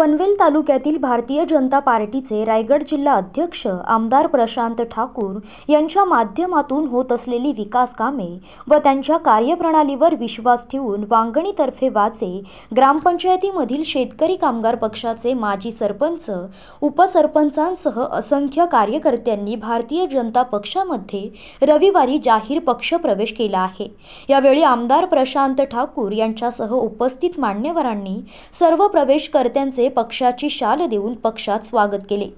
पनवेल तालुक्यातील भारतीय जनता पार्टीचे रायगड जिल्हा अध्यक्ष आमदार प्रशांत ठाकूर यांच्या माध्यमातून होत असलेली विकास कामे व त्यांच्या कार्यप्रणालीवर विश्वास ठेवून वांगणीतर्फे वाचे ग्रामपंचायतीमधील शेतकरी कामगार पक्षाचे माजी सरपंच उपसरपंचांसह असंख्य कार्यकर्त्यांनी भारतीय जनता पक्षामध्ये रविवारी जाहीर पक्षप्रवेश केला आहे. यावेळी आमदार प्रशांत ठाकूर यांच्यासह उपस्थित मान्यवरांनी सर्व प्रवेशकर्त्यांचे पक्षाची शाल देऊन पक्षात स्वागत केले.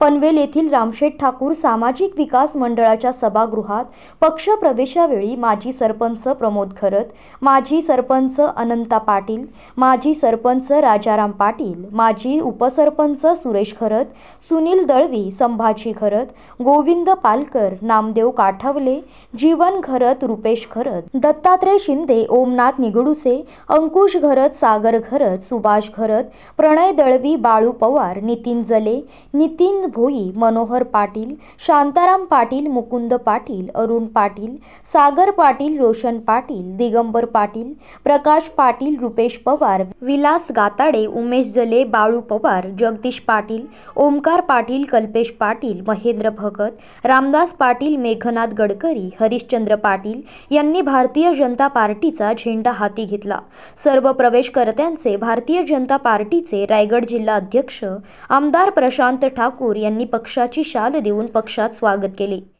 पनवेल येथील रामशेठ ठाकूर सामाजिक विकास मंडळाच्या सभागृहात पक्ष प्रवेशावेळी माजी सरपंच प्रमोद खरत माजी सरपंच अनंता पाटील माजी सरपंच राजाराम पाटील माजी उपसरपंच सुरेश खरत सुनील दळवी संभाजी खरत गोविंद पालकर नामदेव काठवले जीवन खरत रुपेश खरत दत्तात्रय शिंदे ओमनाथ निगडुसे अंकुश घरत सागर घरत सुभाष घरत प्रणय दळवी बाळू पवार नितीन जले नितीन भोई मनोहर पाटील शांताराम पाटील मुकुंद पाटील अरुण पाटील सागर पाटील रोशन पाटील दिगंबर पाटील प्रकाश पाटील रुपेश पवार विलास गाताडे उमेश जले बाळू पवार जगदीश पाटील ओमकार पाटील कल्पेश पाटील महेंद्र भगत रामदास पाटील मेघनाथ गडकरी हरिश्चंद्र पाटील यांनी भारतीय जनता पार्टीचा झेंडा हाती घेतला. सर्व प्रवेशकर्त्यांचे भारतीय जनता पार्टीचे रायगड जिल्हा अध्यक्ष आमदार प्रशांत ठाकूर ठाकूर यांनी पक्षाची शाल देऊन पक्षात स्वागत केले.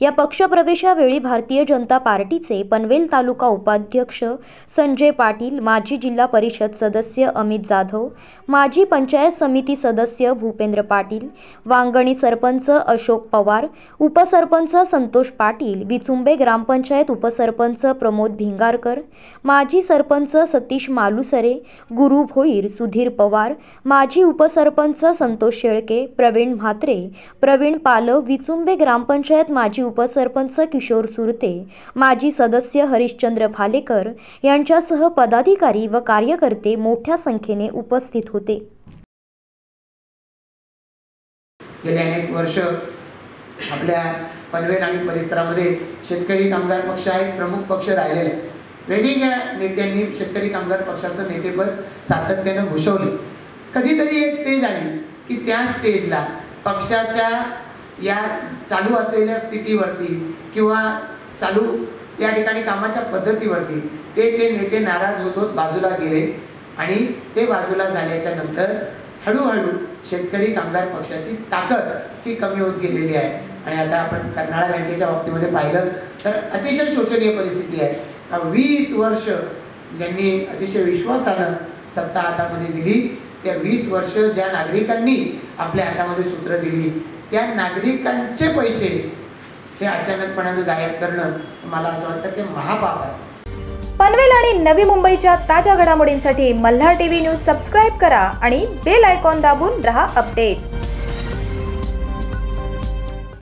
या पक्षप्रवेशावेळी भारतीय जनता पार्टीचे पनवेल तालुका उपाध्यक्ष संजय पाटील माजी जिल्हा परिषद सदस्य अमित जाधव माजी पंचायत समिती सदस्य भूपेंद्र पाटील वांगणी सरपंच अशोक पवार उपसरपंच संतोष पाटील विचुंबे ग्रामपंचायत उपसरपंच प्रमोद भिंगारकर माजी सरपंच सतीश मालुसरे गुरु भोईर सुधीर पवार माजी उपसरपंच संतोष शेळके प्रवीण म्हात्रे प्रवीण पालव विचुंबे ग्रामपंचायत माजी उपसरपंच किशोर सुरते माजी सदस्य हरिश्चंद्र भालेकर यांच्यासह पदाधिकारी व कार्यकर्ते मोठ्या संख्येने उपस्थित होते. गेले अनेक वर्ष आपल्या पनवेल आणि परिसरामध्ये शेतकरी कामगार पक्ष हा एक प्रमुख पक्ष राहिलेला आहे. वेगवेगळ्या नेत्यांनी शेतकरी कामगार पक्षाचं नेतेपद सातत्यानं भूषवले. कधीतरी एक स्टेज आली की त्या स्टेजला पक्षाच्या या चालू असलेल्या स्थितीवरती किंवा चालू या ठिकाणी कामाच्या पद्धतीवरती ते ते नेते नाराज होत होत बाजूला गेले आणि ते बाजूला झाल्याच्यानंतर हळूहळू शेतकरी कामगार पक्षाची ताकद ही कमी होत गेलेली आहे. आणि आता आपण कर्नाळा बँकेच्या बाबतीमध्ये पाहिलं तर अतिशय शोचनीय परिस्थिती आहे. वीस वर्ष ज्यांनी अतिशय विश्वासानं सत्ता हातामध्ये दिली त्या वीस वर्ष ज्या नागरिकांनी आपल्या हातामध्ये सूत्र दिली त्या नागरिकांचे पैसे हे अचानकपणानं गायब करणं मला असं वाटतं ते महापाप आहे. पनवेल आणि नवी मुंबईच्या ताज्या घडामोडींसाठी मल्हार टीव्ही न्यूज सबस्क्राईब करा आणि बेल आयकॉन दाबून रहा अपडेट.